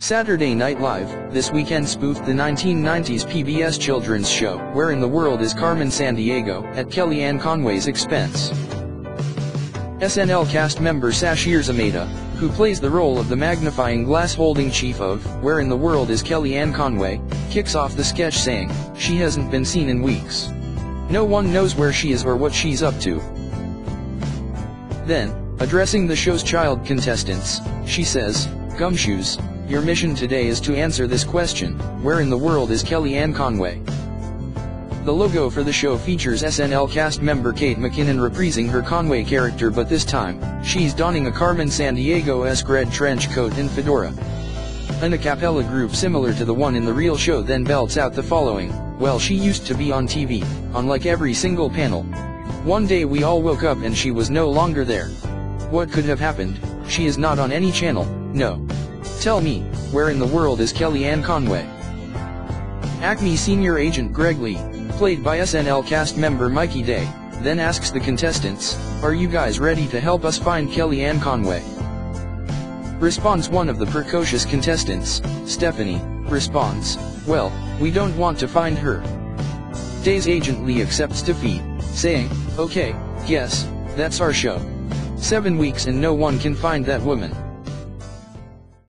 Saturday Night Live, this weekend spoofed the 1990s PBS children's show, Where in the World is Carmen Sandiego, at Kellyanne Conway's expense. SNL cast member Sasheer Zamata, who plays the role of the magnifying glass-holding chief of Where in the World is Kellyanne Conway, kicks off the sketch saying, she hasn't been seen in weeks. No one knows where she is or what she's up to. Then, addressing the show's child contestants, she says, Gumshoes, your mission today is to answer this question, where in the world is Kellyanne Conway? The logo for the show features SNL cast member Kate McKinnon reprising her Conway character but this time, she's donning a Carmen Sandiego-esque red trench coat and fedora. An a cappella group similar to the one in the real show then belts out the following, well she used to be on TV, on like every single panel. One day we all woke up and she was no longer there. What could have happened? She is not on any channel, no. Tell me, where in the world is Kellyanne Conway? Acme senior agent Greg Lee, played by SNL cast member Mikey Day, then asks the contestants, are you guys ready to help us find Kellyanne Conway? Responds one of the precocious contestants, Stephanie, responds, well, we don't want to find her. Day's agent Lee accepts defeat, saying, okay, yes, that's our show. Seven weeks and no one can find that woman.